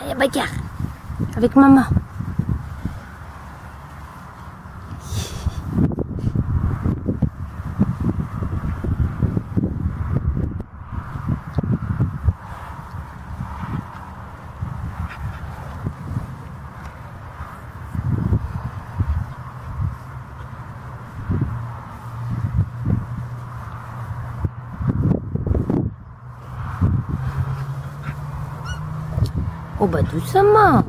Allez, bagarre. Avec maman. Oh, bah tout ça, moi.